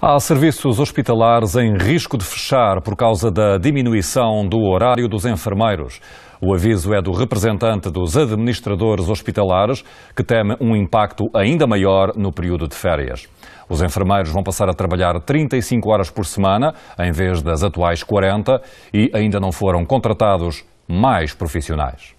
Há serviços hospitalares em risco de fechar por causa da diminuição do horário dos enfermeiros. O aviso é do representante dos administradores hospitalares, que teme um impacto ainda maior no período de férias. Os enfermeiros vão passar a trabalhar 35 horas por semana, em vez das atuais 40, e ainda não foram contratados mais profissionais.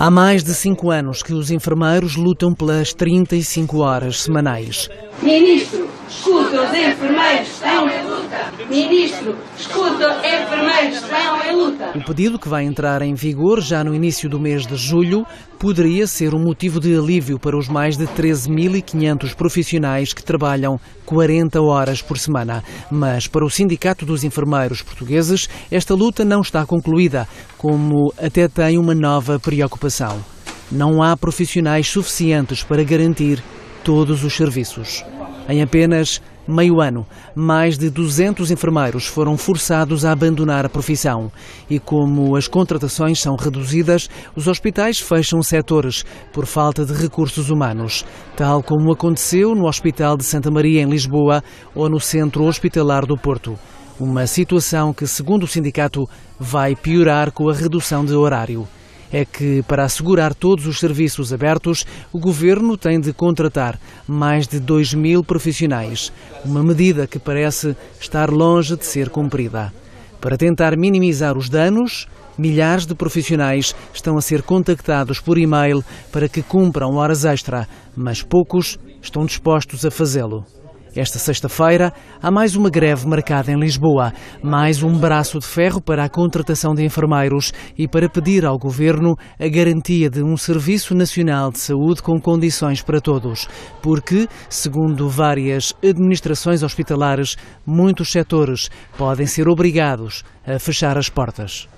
Há mais de cinco anos que os enfermeiros lutam pelas 35 horas semanais. Ministro, escuta, os enfermeiros estão em luta. Ministro, escuta, enfermeiros estão em luta. O pedido, que vai entrar em vigor já no início do mês de julho, poderia ser um motivo de alívio para os mais de 13.500 profissionais que trabalham 40 horas por semana. Mas para o Sindicato dos Enfermeiros Portugueses, esta luta não está concluída, como até tem uma nova preocupação. Não há profissionais suficientes para garantir todos os serviços. Em apenas meio ano, mais de 200 enfermeiros foram forçados a abandonar a profissão. E como as contratações são reduzidas, os hospitais fecham setores por falta de recursos humanos, tal como aconteceu no Hospital de Santa Maria, em Lisboa, ou no Centro Hospitalar do Porto. Uma situação que, segundo o sindicato, vai piorar com a redução de horário é que, para assegurar todos os serviços abertos, o governo tem de contratar mais de 2 mil profissionais, uma medida que parece estar longe de ser cumprida. Para tentar minimizar os danos, milhares de profissionais estão a ser contactados por e-mail para que cumpram horas extra, mas poucos estão dispostos a fazê-lo. Esta sexta-feira há mais uma greve marcada em Lisboa, mais um braço de ferro para a contratação de enfermeiros e para pedir ao governo a garantia de um Serviço Nacional de Saúde com condições para todos. Porque, segundo várias administrações hospitalares, muitos setores podem ser obrigados a fechar as portas.